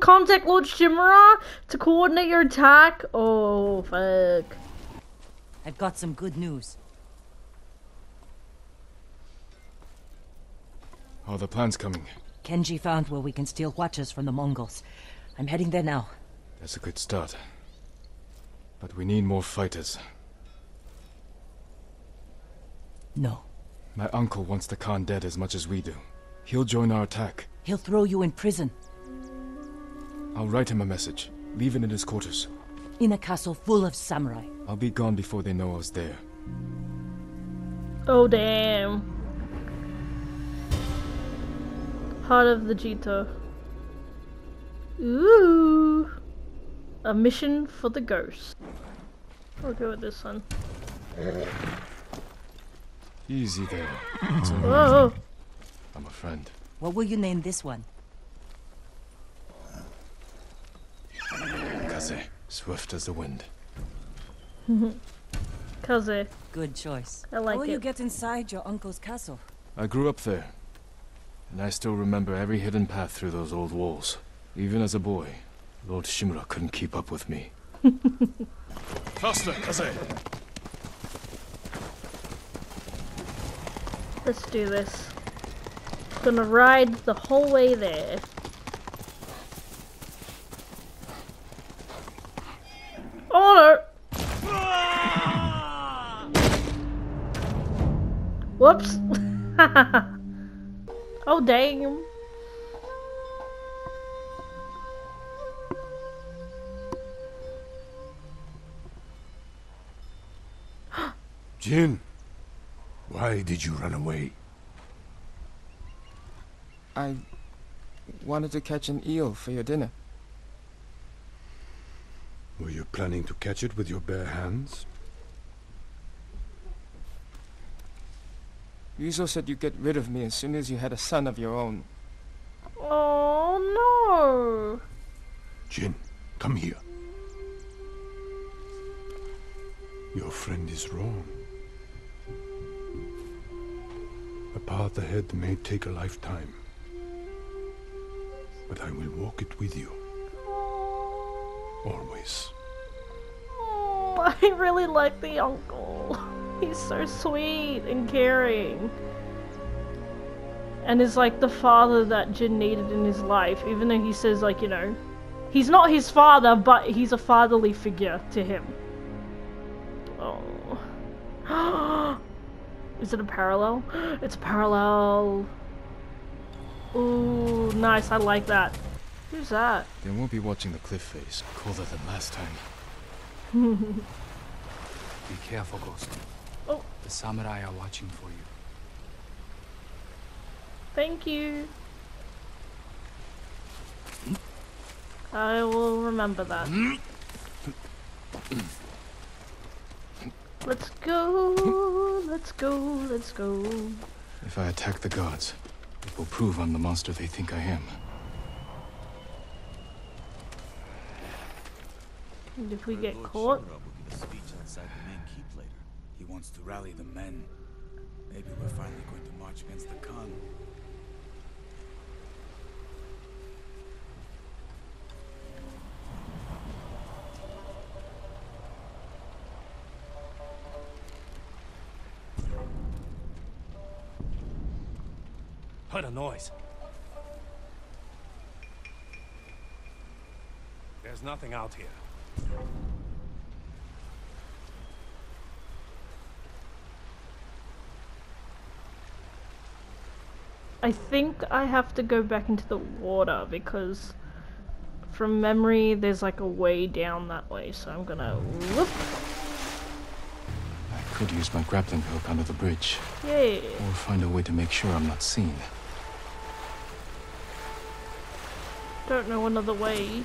contact Lord Shimura to coordinate your attack? Oh, fuck. I've got some good news. Oh, the plan's coming. Kenji found where we can steal watches from the Mongols. I'm heading there now. That's a good start. But we need more fighters. No. My uncle wants the Khan dead as much as we do. He'll join our attack. He'll throw you in prison. I'll write him a message. Leave it in his quarters. In a castle full of samurai. I'll be gone before they know I was there. Oh, damn. Heart of the Jito. Ooh. A mission for the ghost. I'll go with this one. Easy there. It's only Whoa. I'm a friend. What will you name this one? Kaze. Swift as the wind. Kaze. Good choice. I like How will you get inside your uncle's castle? I grew up there. And I still remember every hidden path through those old walls. Even as a boy, Lord Shimura couldn't keep up with me. Faster, Kaze! Let's do this. Gonna ride the whole way there. Oh no! Whoops! oh dang! Jin, why did you run away? I wanted to catch an eel for your dinner. Were you planning to catch it with your bare hands? Ryuzo said you'd get rid of me as soon as you had a son of your own. Oh no! Jin, come here. Your friend is wrong. A path ahead may take a lifetime. But I will walk it with you. Always. Oh, I really like the uncle. He's so sweet and caring. And is like the father that Jin needed in his life, even though he says, like, you know, he's not his father, but he's a fatherly figure to him. Oh. is it a parallel? It's a parallel. Ooh, nice, I like that. Who's that? They won't be watching the cliff face. Colder than last time. Be careful, Ghost. The samurai are watching for you. Thank you. Hmm? I will remember that. Hmm? Let's go, let's go, let's go. If I attack the gods, it will prove I'm the monster they think I am. And if we get Lord caught, Shimura will give a speech outside the main keep later. He wants to rally the men. Maybe we're finally going to march against the Khan. Heard a noise. There's nothing out here. I think I have to go back into the water because from memory there's like a way down that way, so I'm gonna whoop. I could use my grappling hook under the bridge. Yeah. Or find a way to make sure I'm not seen. Don't know another way.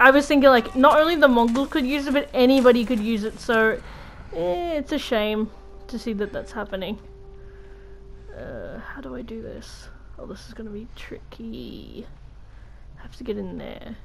I was thinking like not only the Mongols could use it, but anybody could use it. So eh, it's a shame to see that that's happening. Uh, how do I do this? Oh, this is gonna be tricky. I have to get in there.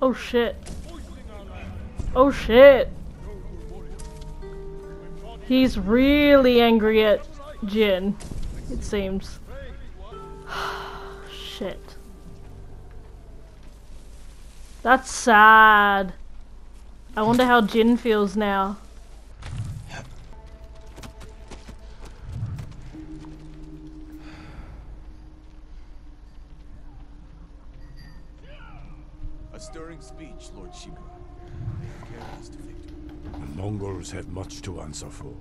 Oh shit. Oh shit. He's really angry at Jin. It seems. shit. That's sad. I wonder how Jin feels now. Have much to answer for.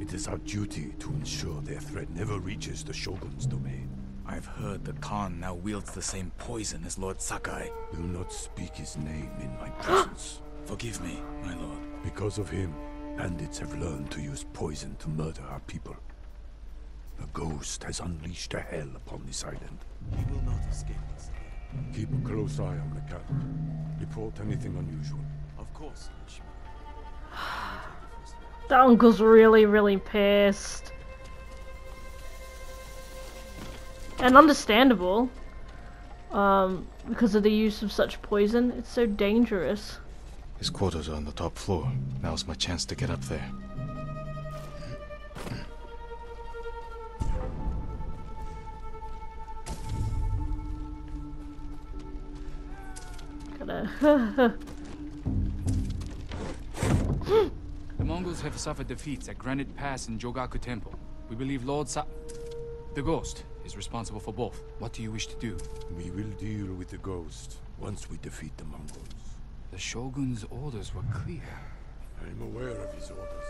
It is our duty to ensure their threat never reaches the Shogun's domain. I've heard the Khan now wields the same poison as Lord Sakai. Do not speak his name in my presence. Forgive me, my lord. Because of him, bandits have learned to use poison to murder our people. The ghost has unleashed a hell upon this island. He will not escape us. Keep a close eye on the camp. Report anything unusual. Of course, Lord The uncle's really, really pissed. And understandable. Um, because of the use of such poison. It's so dangerous. His quarters are on the top floor. Now's my chance to get up there. Gotta. The Mongols have suffered defeats at Granite Pass and Jogaku Temple. We believe Lord Sa... The Ghost is responsible for both. What do you wish to do? We will deal with the ghost once we defeat the Mongols. The Shogun's orders were clear. I am aware of his orders.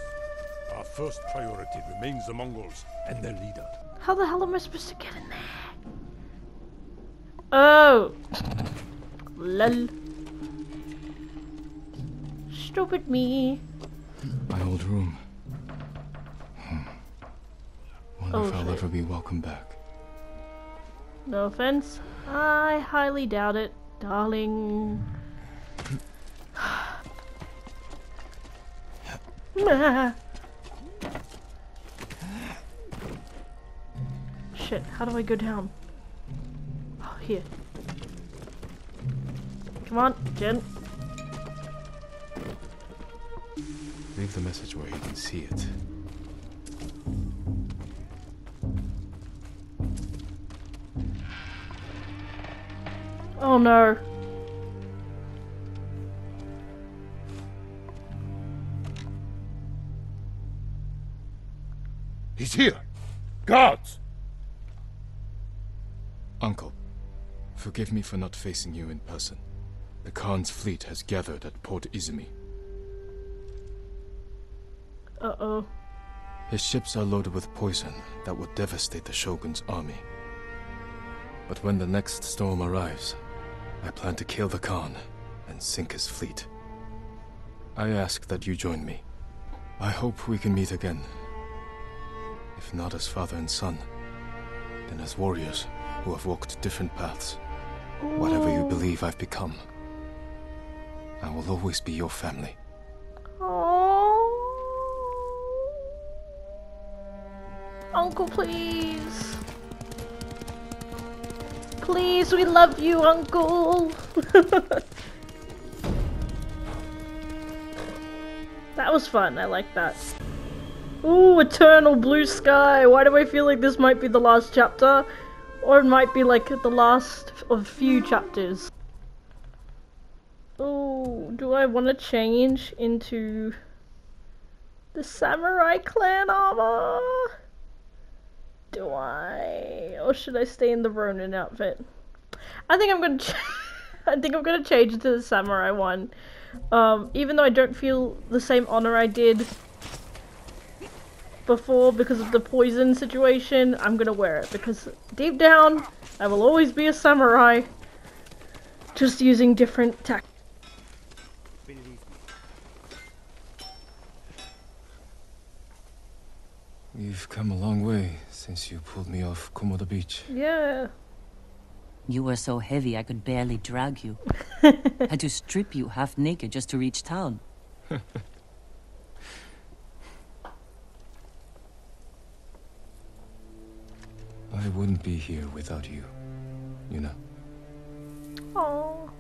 Our first priority remains the Mongols and their leader. How the hell am I supposed to get in there? Oh! Lol. Stupid me. My old room. Hmm. Wonder Oh, if I'll shit. ever be welcome back. No offense. I highly doubt it, darling. Shit, how do I go down? Oh, here. Come on, Jen. Leave the message where he can see it. Oh no. He's here! Guards! Uncle, forgive me for not facing you in person. The Khan's fleet has gathered at Port Izumi. Uh oh. His ships are loaded with poison that will devastate the Shogun's army. But when the next storm arrives, I plan to kill the Khan and sink his fleet. I ask that you join me. I hope we can meet again. If not as father and son, then as warriors. who have walked different paths. Whatever you believe I've become, I will always be your family. Uncle, please. Please, we love you, Uncle. that was fun. I like that. Ooh, eternal blue sky. Why do I feel like this might be the last chapter? Or it might be like the last of few chapters. Oh, do I want to change into the samurai clan armor? Do I, or should I stay in the Ronin outfit? I think I'm gonna. I think I'm gonna change into the samurai one. Um, even though I don't feel the same honor I did before because of the poison situation, I'm gonna wear it because deep down, I will always be a samurai. Just using different tactics. You've come a long way since you pulled me off Komoda Beach. Yeah. You were so heavy I could barely drag you. Had to strip you half naked just to reach town. I wouldn't be here without you, you know. Oh.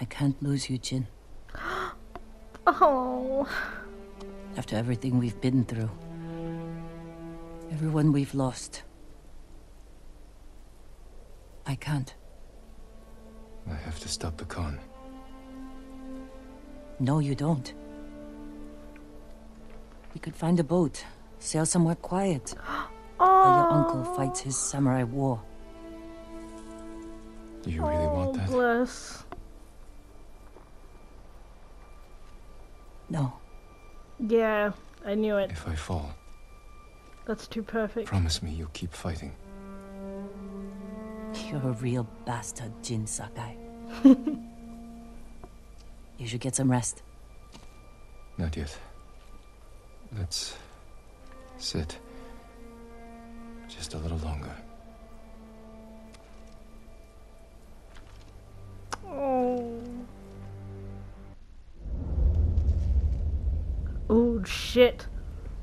I can't lose you, Jin. Oh. After everything we've been through. Everyone we've lost. I can't. I have to stop the Khan. No, you don't. We could find a boat, sail somewhere quiet, while your uncle fights his samurai war. Do you really want Oh, that? bless. No, Yeah, I knew it. If I fall, That's too perfect. promise me you'll keep fighting. you're a real bastard, Jin Sakai. you should get some rest. Not yet. Let's sit just a little longer. Oh. Oh shit.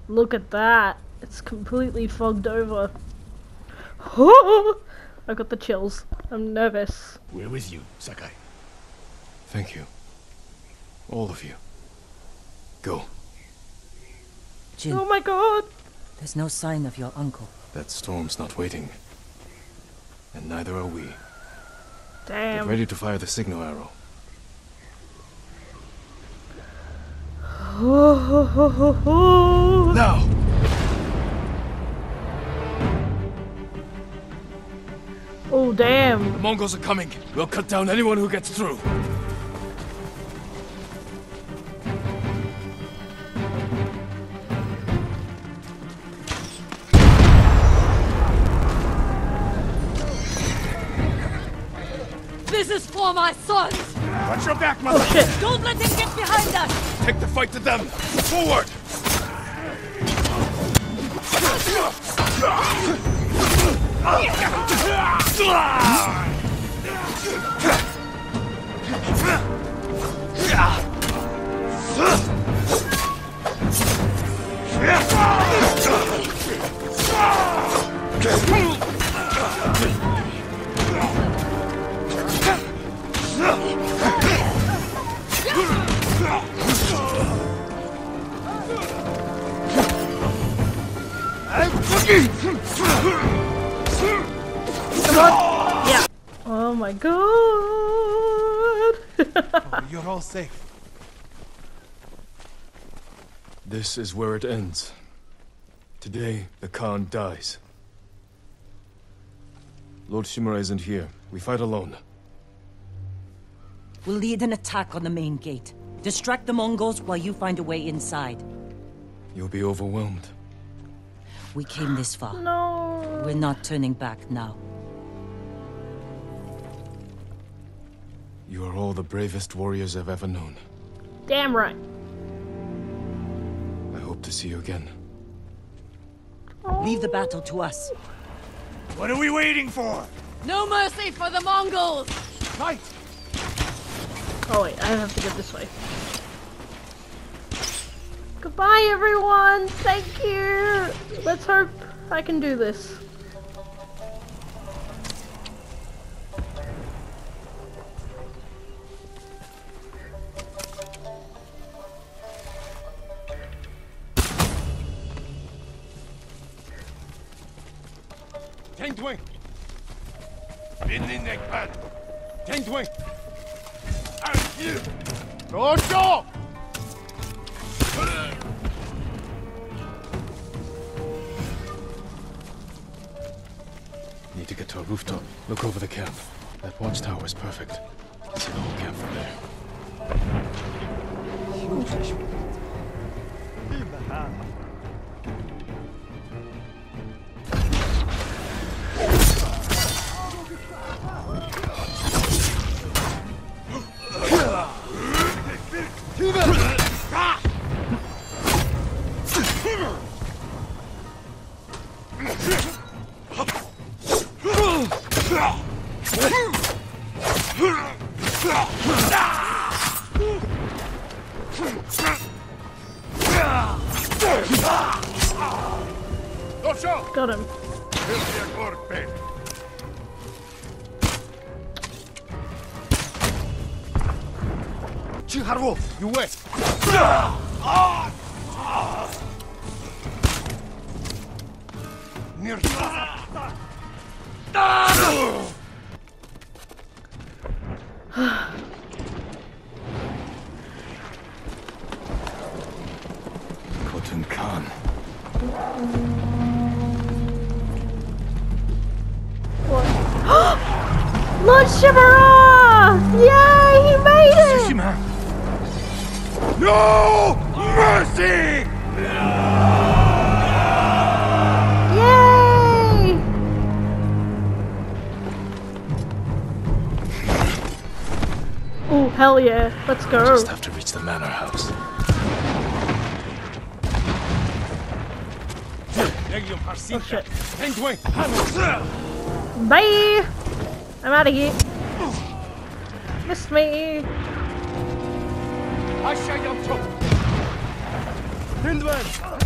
Look at that. It's completely fogged over. I got the chills. I'm nervous. We're with you, Sakai. Thank you. All of you. Go. Jin, Oh my god. there's no sign of your uncle. That storm's not waiting. And neither are we. Damn. Get ready to fire the signal arrow. Oh, Now! Oh damn. The Mongols are coming. We'll cut down anyone who gets through. This is for my sons! Watch your back, mother! Oh shit. Don't let him get behind us! Take the fight to them! Forward! Yeah. My god. Oh, you're all safe. This is where it ends. Today, the Khan dies. Lord Shimura isn't here. We fight alone. We'll lead an attack on the main gate. Distract the Mongols while you find a way inside. You'll be overwhelmed. We came this far. no. We're not turning back now. You are all the bravest warriors I've ever known. Damn right. I hope to see you again. Leave the battle to us. What are we waiting for? No mercy for the Mongols! Right! Oh wait, I have to go this way. Goodbye everyone! Thank you! Let's hope I can do this. Chiharu, you wait! Near Khotun Khan. Lord Shimura! Yay! He made it! Tsushima! No mercy! Yay! Oh, hell yeah. Let's go. Just have to reach the manor house. Oh shit. Bye! I'm out of here. Missed me. I shall your trouble. Hinwärts!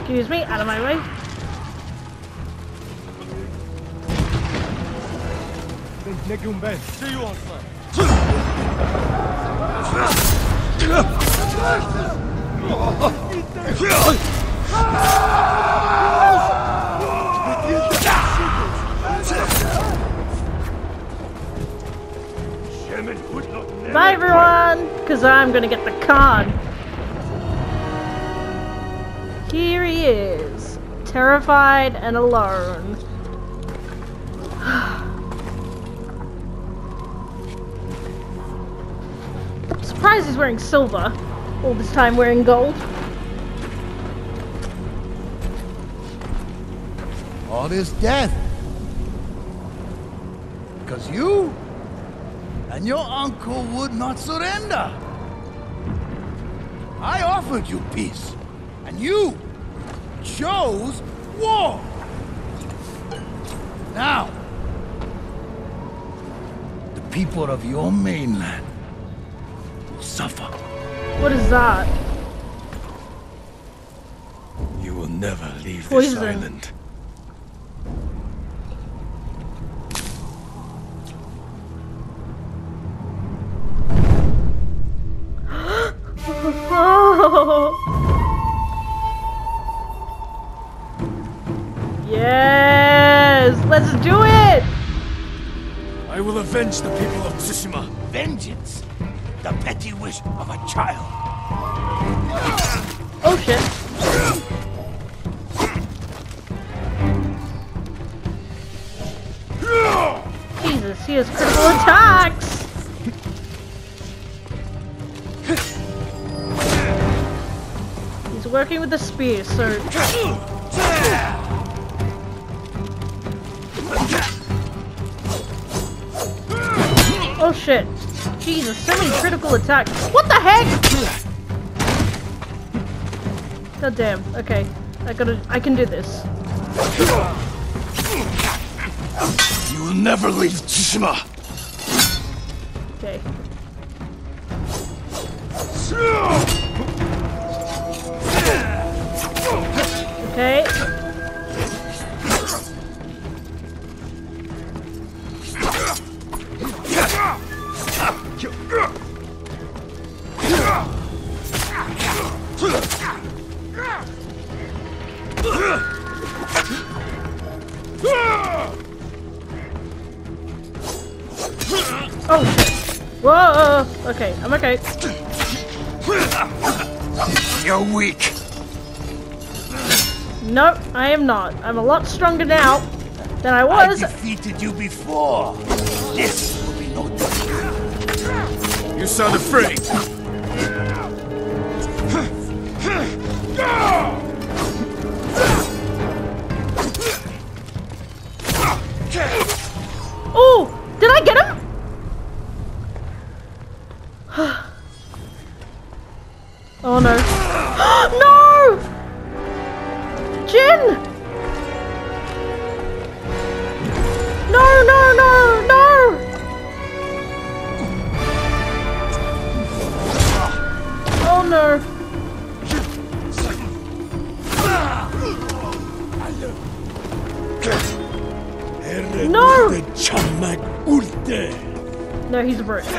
Excuse me, out of my way. See you on. Bye everyone! Cause I'm gonna get the Khan. Here he is. Terrified and alone. Surprised he's wearing silver. All this time wearing gold. All this death. Because you and your uncle would not surrender. I offered you peace, and you chose war. Now, the people of your mainland. What is that? You will never leave Poison. this island. Oh. yes! Let's do it! I will avenge the people petty of a child. Oh shit. Jesus, he has critical attacks! He's working with the spear, so... Oh shit. Jesus, so many critical attacks. What the heck? God damn. Okay. I gotta I can do this. You will never leave Tsushima. Okay. Okay. I'm a lot stronger now than I was. I defeated you before. This will be no different. You sound afraid. He's a brute.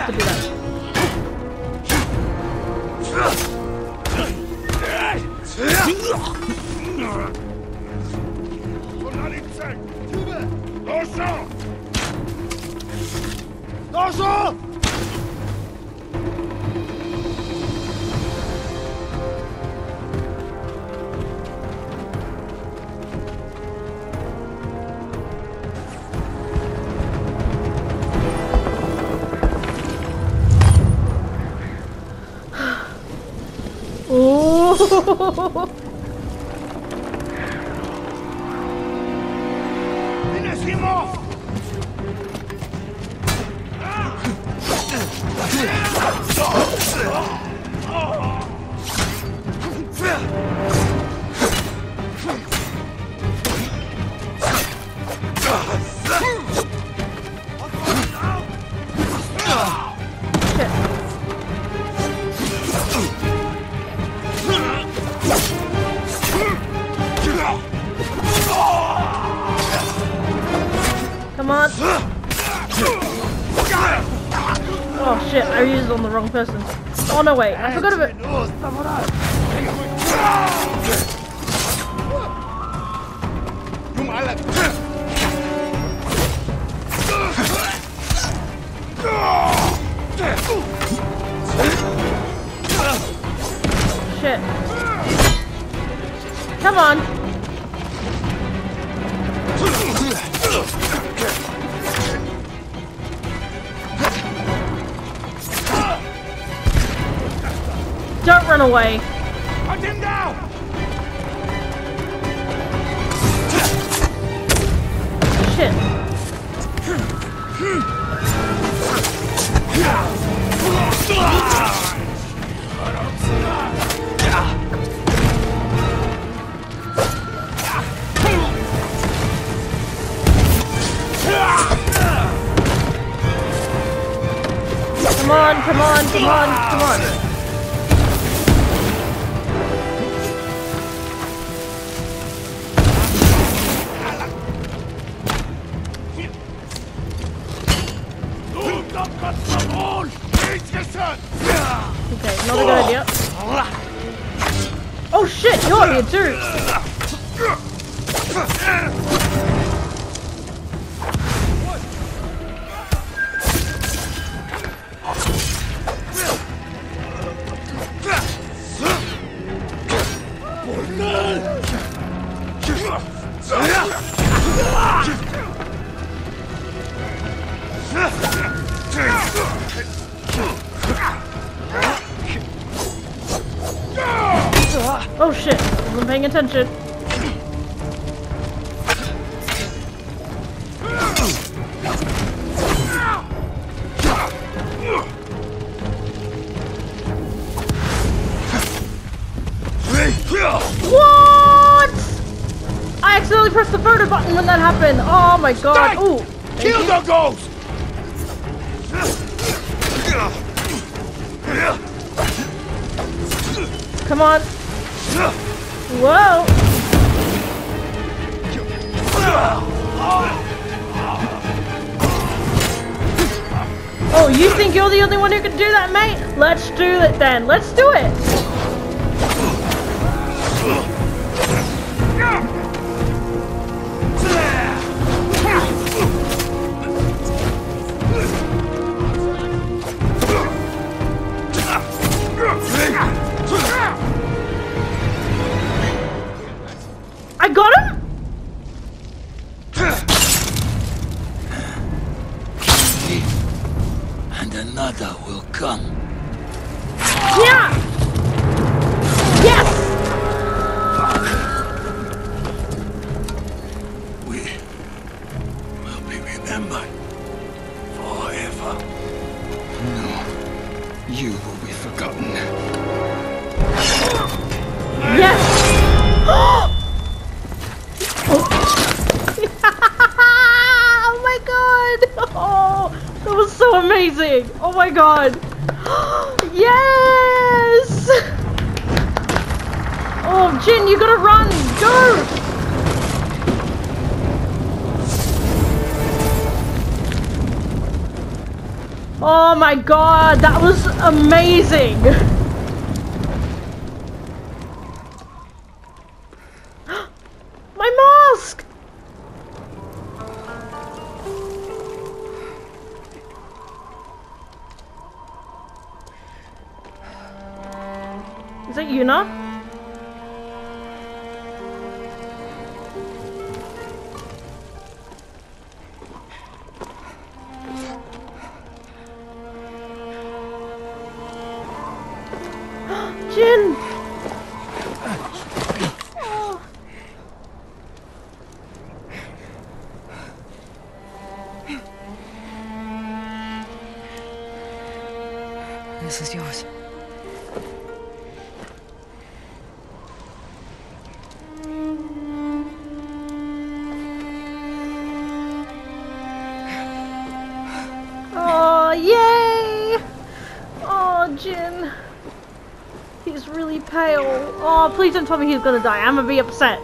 Wait, I forgot about Shit. Come on. Away. Oh shit, I wasn't paying attention. What? I accidentally pressed the murder button when that happened. Oh my god. Ooh. Kill the ghost! Come on. Whoa. Oh, you think you're the only one who can do that, mate? Let's do it then. Let's do it. Oh, that was so amazing. Oh my god. Yes. Oh, Jin, you gotta run. Go. Oh my god, that was amazing! Tell me he's gonna die. I'm gonna be upset.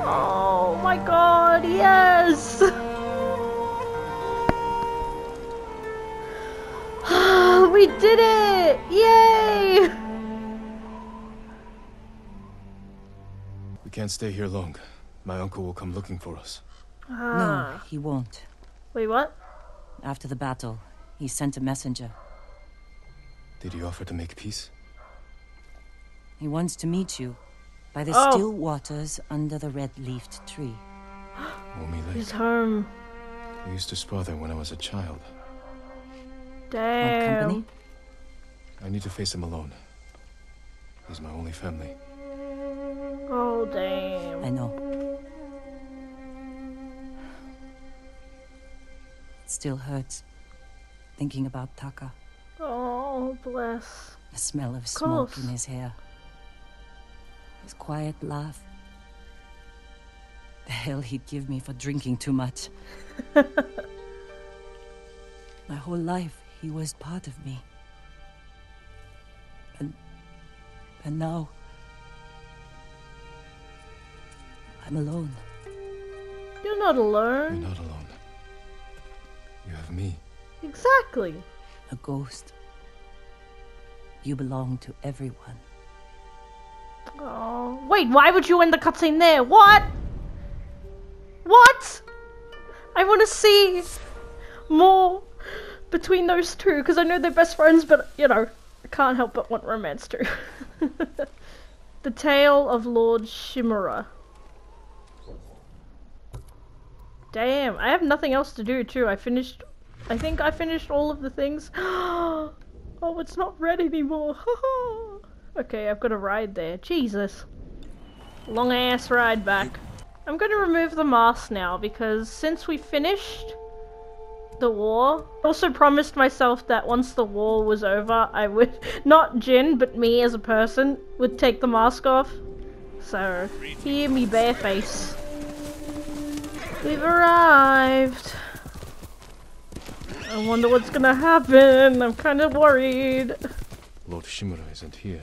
Oh my god, yes! we did it! Yay! We can't stay here long. My uncle will come looking for us. No, Ah. he won't. Wait, what? After the battle, he sent a messenger. Did he offer to make peace? He wants to meet you by the Oh. still waters under the red-leafed tree. Omi Lake. He's home. I used to spar there when I was a child. Want Damn. company? I need to face him alone. He's my only family. Oh, damn. I know. It still hurts thinking about Taka. Oh, bless. The smell of smoke course. in his hair. His quiet laugh. The hell he'd give me for drinking too much. My whole life, he was part of me. And. And now. I'm alone. You're not alone. You're not alone. You have me. Exactly. A ghost. You belong to everyone. Oh, wait, why would you end the cutscene there? What? What? I want to see more between those two because I know they're best friends, but you know, I can't help but want romance too. the Tale of Lord Shimura. Damn, I have nothing else to do too. I finished. I think I finished all of the things. oh, it's not red anymore. okay, I've got a ride there. Jesus. Long ass ride back. I'm going to remove the mask now because since we finished the war, I also promised myself that once the war was over, I would, not Jin, but me as a person, would take the mask off. So, hear me bareface. We've arrived. I wonder what's gonna happen. I'm kind of worried. Lord Shimura isn't here.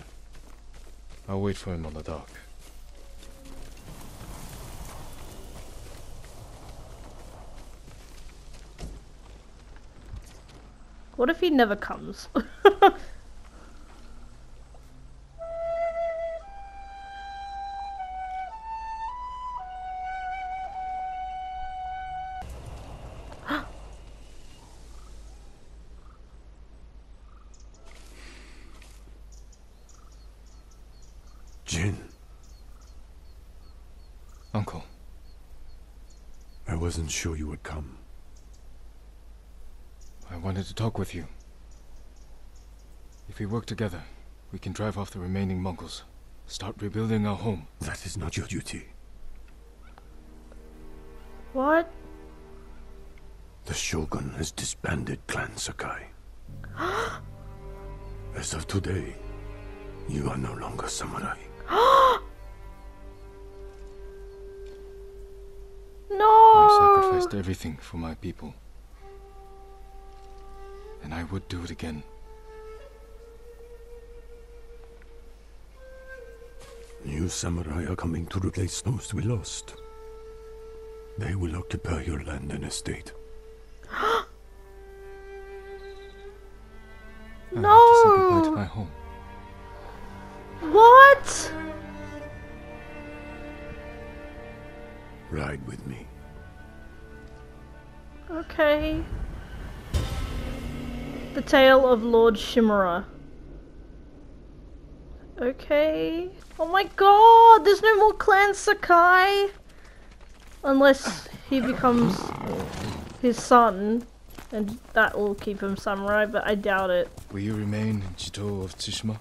I'll wait for him on the dock. What if he never comes? wasn't sure you would come. I wanted to talk with you. If we work together, we can drive off the remaining Mongols. Start rebuilding our home. That is not your duty. what? The Shogun has disbanded Clan Sakai. As of today, you are no longer samurai. sacrificed everything for my people. And I would do it again. New samurai are coming to replace those we lost. They will occupy your land and estate. I have to say goodbye to no! my home. What? Ride with me. Okay. The Tale of Lord Shimura. Okay. Oh my god, there's no more Clan Sakai! Unless he becomes his son, and that will keep him samurai, but I doubt it. Will you remain in Jito of Tsushima?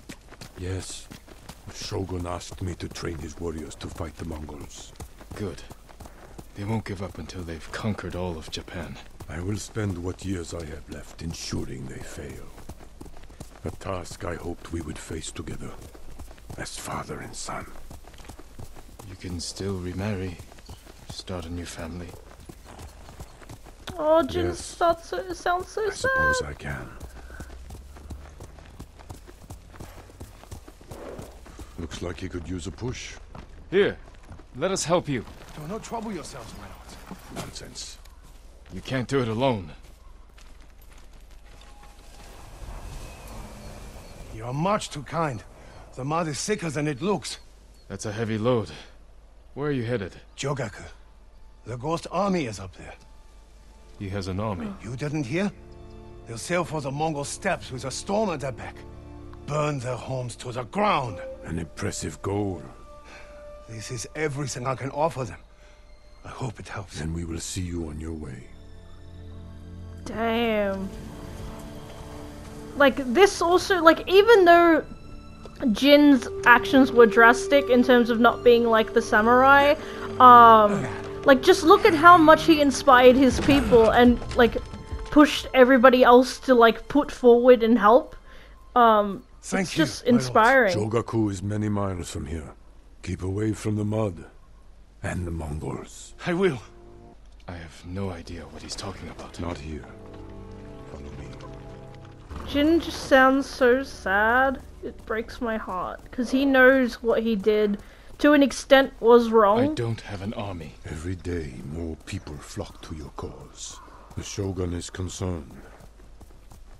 Yes. The Shogun asked me to train his warriors to fight the Mongols. Good. They won't give up until they've conquered all of Japan. I will spend what years I have left ensuring they fail. A task I hoped we would face together, as father and son. You can still remarry, start a new family. Oh, Jin Yes. starts so, sounds so I sad. suppose I can. Looks like he could use a push. Here, let us help you. Do not trouble yourselves, my lord. Nonsense. You can't do it alone. You are much too kind. The mud is thicker than it looks. That's a heavy load. Where are you headed? Jogaku. The ghost army is up there. He has an army. You didn't hear? They'll sail for the Mongol steppes with a storm at their back. Burn their homes to the ground. An impressive goal. This is everything I can offer them. I hope it helps. Then we will see you on your way. Damn. Like, this also, like, even though Jin's actions were drastic in terms of not being like the samurai, um, like, just look at how much he inspired his people and, like, pushed everybody else to, like, put forward and help. Um, Thank it's you, just inspiring. Jogaku is many miles from here. Keep away from the mud. And the Mongols. I will. I have no idea what he's talking about. Not here. Follow me. Jin just sounds so sad. It breaks my heart because he knows what he did to an extent was wrong. I don't have an army. Every day, more people flock to your cause. The Shogun is concerned.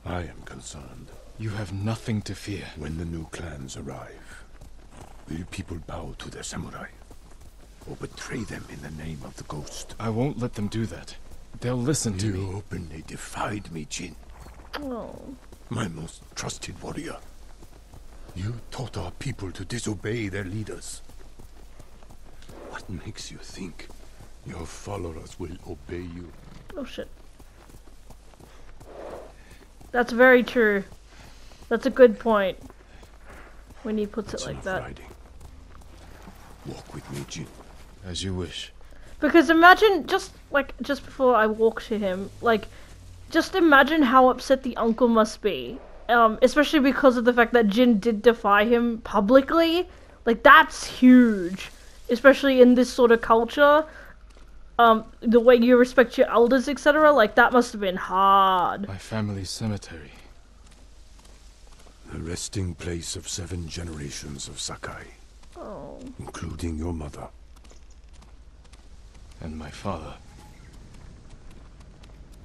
I am concerned. You have nothing to fear. When the new clans arrive, will people bow to their samurai? Or betray them in the name of the ghost? I won't let them do that. They'll listen to me. You me. openly defied me, Jin. Oh. My most trusted warrior. You taught our people to disobey their leaders. What makes you think your followers will obey you? Oh shit. That's very true. That's a good point. When he puts it It's like enough that. riding. Walk with me, Jin. As you wish. Because imagine just like just before I walk to him, like just imagine how upset the uncle must be. Um, especially because of the fact that Jin did defy him publicly. Like that's huge, especially in this sort of culture. Um, the way you respect your elders, etc. Like that must have been hard. My family's cemetery. The resting place of seven generations of Sakai, Oh, including your mother. And my father.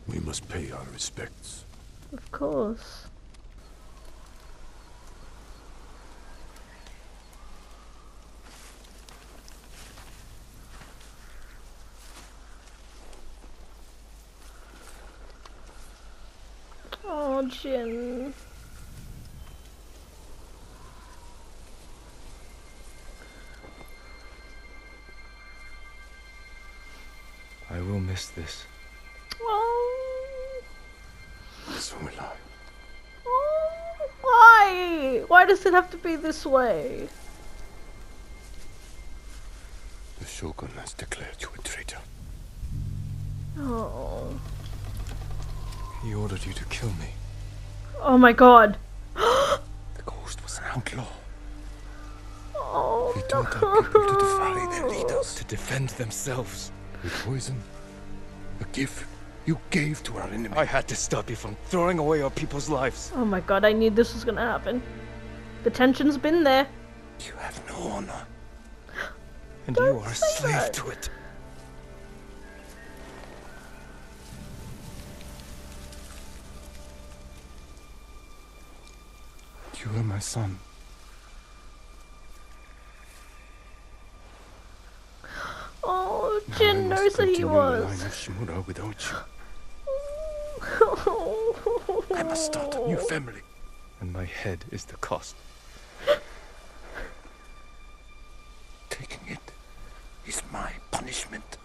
We must pay our respects. of course. Oh, Jin. I will miss this. Oh, So will I. oh, why? Why does it have to be this way? The Shogun has declared you a traitor. Oh. He ordered you to kill me. Oh my god. The ghost was an outlaw. Oh, He taught our people to defy their leaders. To defend themselves. With poison, a gift you gave to our enemy. I had to stop you from throwing away our people's lives. Oh my god, I knew this was gonna happen. The tension's been there. You have no honor. And Don't you are a slave that. to it. You are my son. Oh, Now I Jin must knows that he was. Shimura without you. I must start a new family. And my head is the cost. Taking it is my punishment.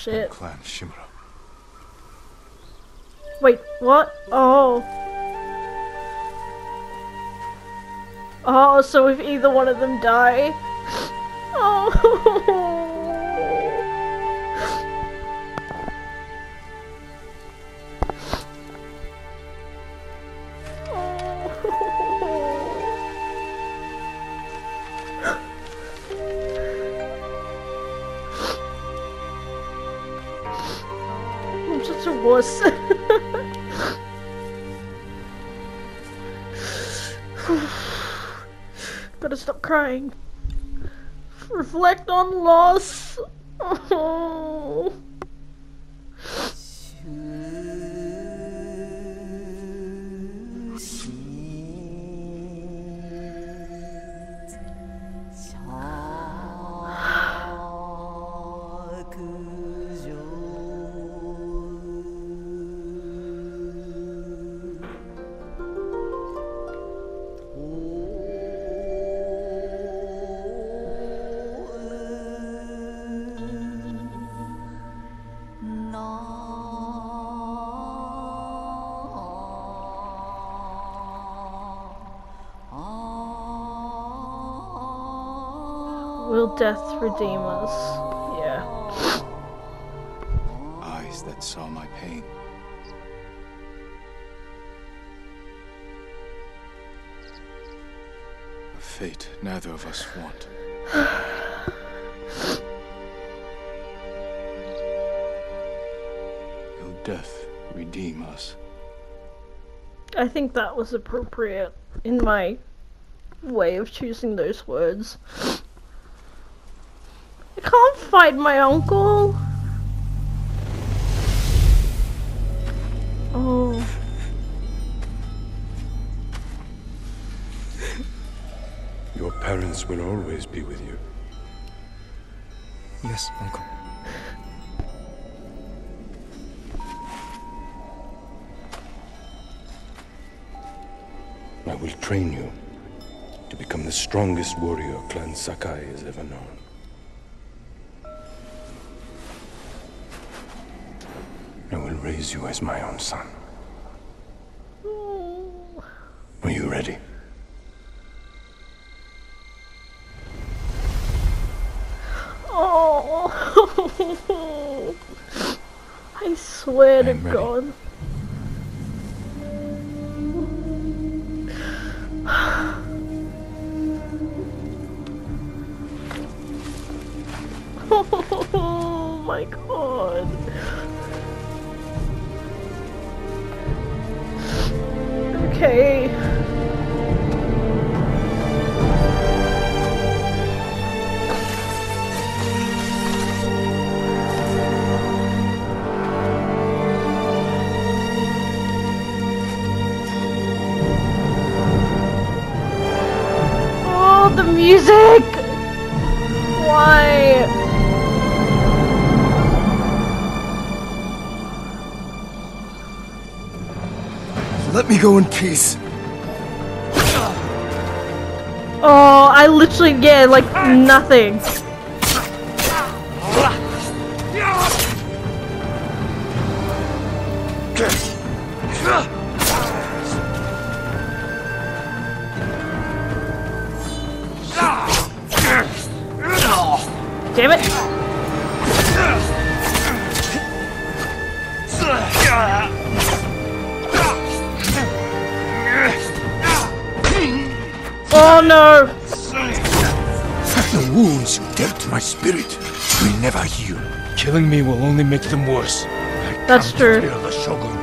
Shit. Clan Shimura. Wait, what? Oh. Oh, so if either one of them die. Oh. Wuss. Gotta stop crying. Reflect on loss. Death redeem us? Yeah. Eyes that saw my pain. A fate neither of us want. Will death redeem us? I think that was appropriate in my way of choosing those words. I fight my uncle. Oh. Your parents will always be with you. Yes, Uncle. I will train you to become the strongest warrior Clan Sakai has ever known. Raise you as my own son. Are you ready? Oh. I swear to I'm ready. God. Go in peace. Oh, I literally get like nothing. Damn it. My spirit will never heal. Killing me will only make them worse. That's true. Fear the Shogun.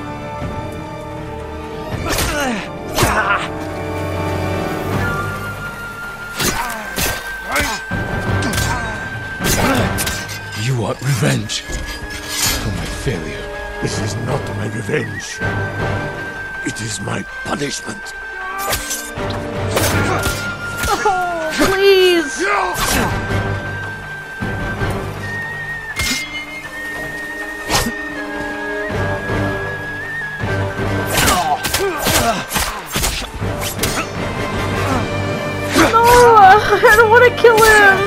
You want revenge for my failure. This is not my revenge. It is my punishment. Oh, please. I don't want to kill him.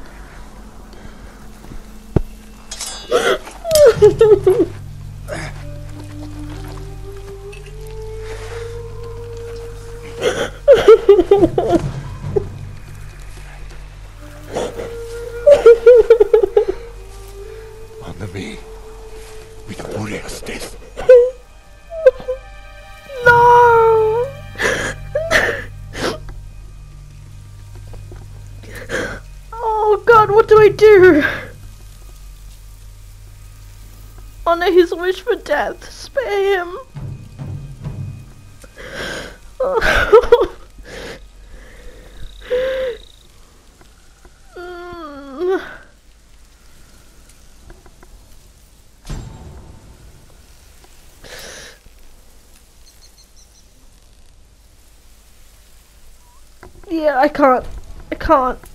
his wish for death. Spare him. Yeah, I can't. I can't.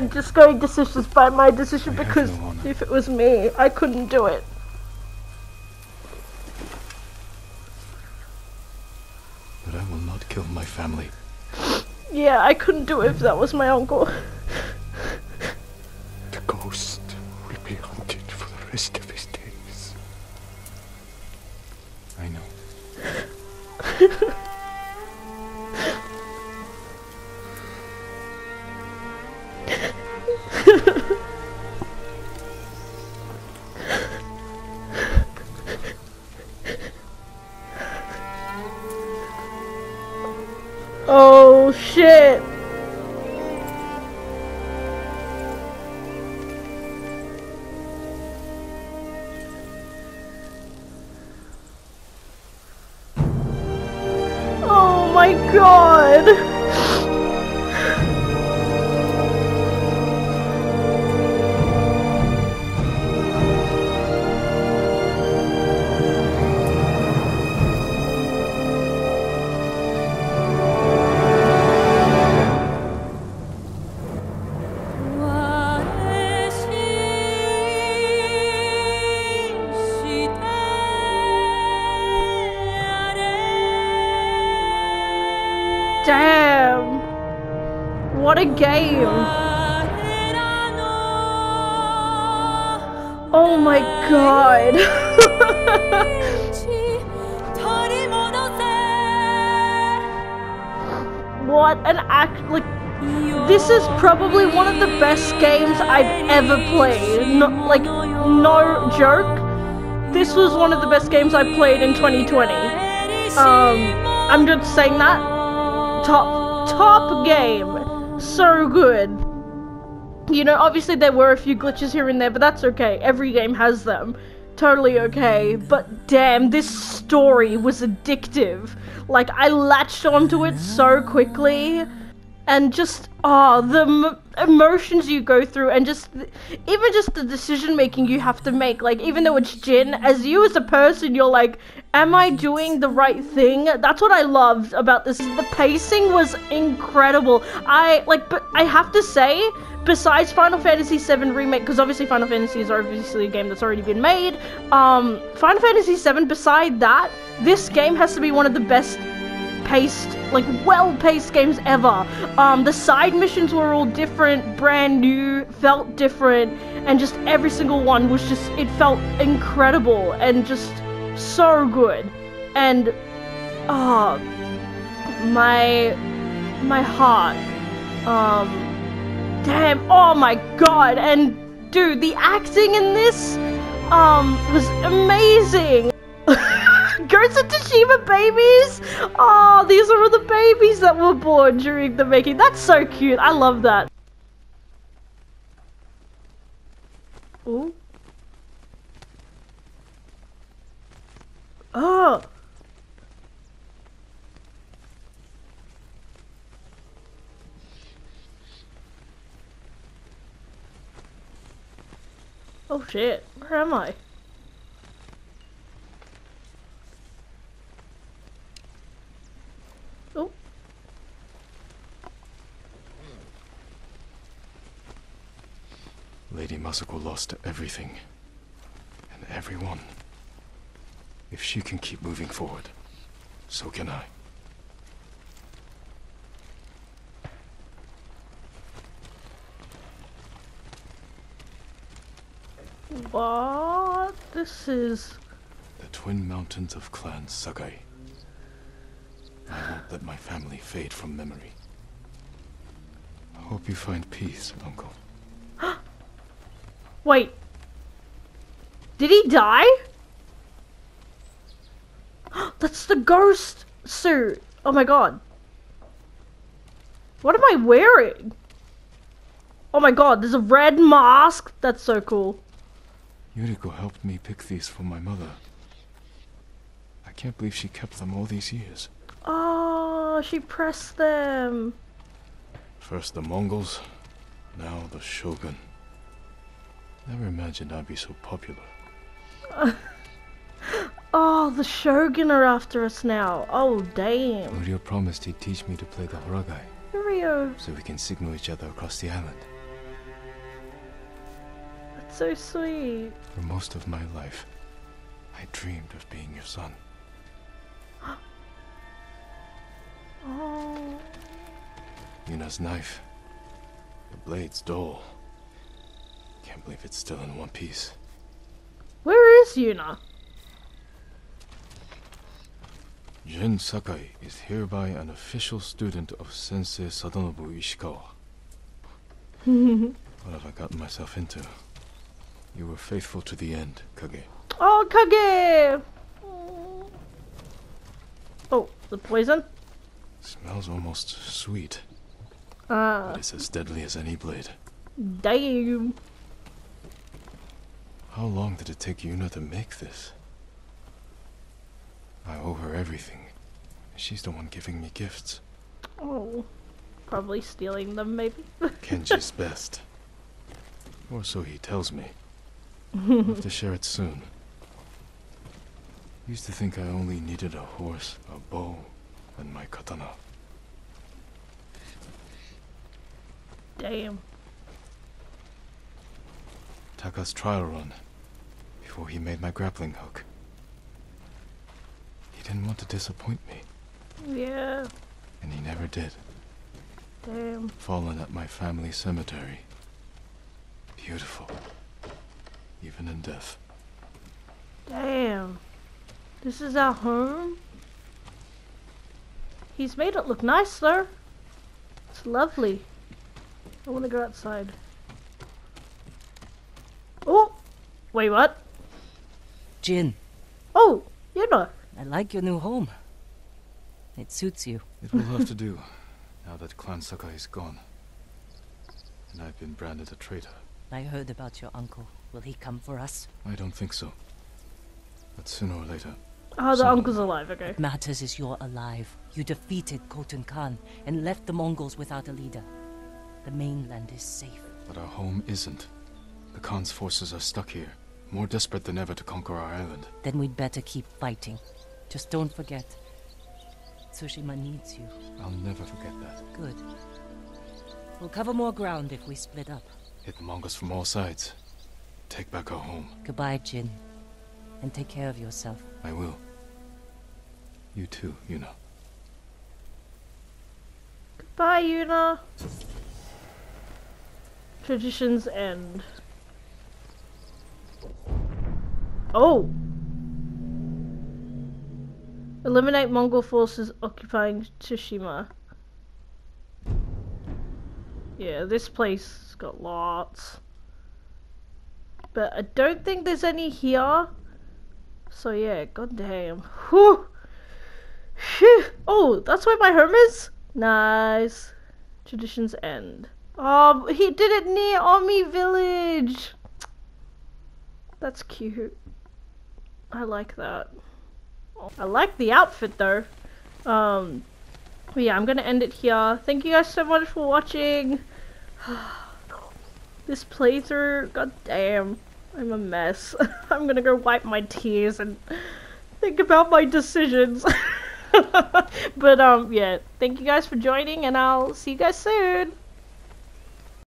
I'm just going decisions by my decision because if it was me, I couldn't do it. But I will not kill my family. Yeah, I couldn't do it if that was my uncle. game! Oh my god! what an act like this is probably one of the best games I've ever played. No, like no joke. This was one of the best games I played in 2020. Um I'm just saying that top top game. So good. You know, obviously there were a few glitches here and there, but that's okay. Every game has them. Totally okay. But damn, this story was addictive. Like I latched onto it so quickly and just oh the m- emotions you go through and just even just the decision making you have to make like even though it's Jin as you as a person you're like am I doing the right thing? That's what I loved about this. The pacing was incredible. I like but I have to say besides Final Fantasy VII remake because obviously Final Fantasy is obviously a game that's already been made um Final Fantasy VII beside that this game has to be one of the best paced, like well-paced games ever. Um, the side missions were all different, brand new, felt different, and just every single one was just it felt incredible and just so good. And oh, my my heart, um, damn, oh my god, and dude, the acting in this, um, was amazing. Ghost of Tsushima babies! Oh, these are the babies that were born during the making. That's so cute. I love that. Ooh. Oh. Oh shit, where am I? Oh. Lady Masako lost everything. And everyone. If she can keep moving forward, so can I. What? This is... The twin mountains of Clan Sakai. I won't let my family fade from memory. I hope you find peace, Uncle. Wait. Did he die? That's the ghost suit. Oh my god. What am I wearing? Oh my god, there's a red mask. That's so cool. Yuriko helped me pick these for my mother. I can't believe she kept them all these years. Oh, she pressed them. First the Mongols, now the Shogun. Never imagined I'd be so popular. Oh, the Shogun are after us now. Oh, damn. Norio promised he'd teach me to play the Horagai, Rio, so we can signal each other across the island. that's so sweet. For most of my life, I dreamed of being your son. Oh. Yuna's knife. The blade's dull. I can't believe it's still in one piece. Where is Yuna? Jin Sakai is hereby an official student of Sensei Sadanobu Ishikawa. What have I gotten myself into? You were faithful to the end, Kage. Oh, Kage! Oh, the poison? Smells almost sweet, Ah, but it's as deadly as any blade. damn. How long did it take Yuna to make this? I owe her everything. She's the one giving me gifts. Oh, probably stealing them, maybe. Kenji's best. Or so he tells me. We'll have to share it soon. Used to think I only needed a horse, a bow, and my katana. Damn. Taka's trial run, before he made my grappling hook. He didn't want to disappoint me, Yeah. and he never did. Damn. Fallen at my family cemetery. Beautiful. Even in death. Damn. This is our home? He's made it look nice, though. It's lovely. I want to go outside. Oh! Wait, what? Jin, Oh, you know. I like your new home. It suits you. It will have to do, now that Clan Sakai is gone. And I've been branded a traitor. I heard about your uncle. Will he come for us? I don't think so. But sooner or later, Oh, the Someone uncle's alive, okay. What matters is you're alive. You defeated Khotun Khan and left the Mongols without a leader. The mainland is safe. but our home isn't. The Khan's forces are stuck here, more desperate than ever to conquer our island. Then we'd better keep fighting. Just don't forget. Tsushima needs you. I'll never forget that. Good. We'll cover more ground if we split up. Hit the Mongols from all sides. Take back our home. Goodbye, Jin. And take care of yourself. I will. You too, you Goodbye, Bye, Yuna. Traditions end. Oh! Eliminate Mongol forces occupying Tsushima. Yeah, this place has got lots. But I don't think there's any here. So yeah, goddamn. Whew! Oh, that's where my home is? Nice. Traditions end. Oh, he did it near Omi Village. That's cute. I like that. I like the outfit though. Um, but yeah, I'm gonna end it here. Thank you guys so much for watching. this playthrough, god damn, I'm a mess. I'm gonna go wipe my tears and think about my decisions. but um, yeah, thank you guys for joining, and I'll see you guys soon.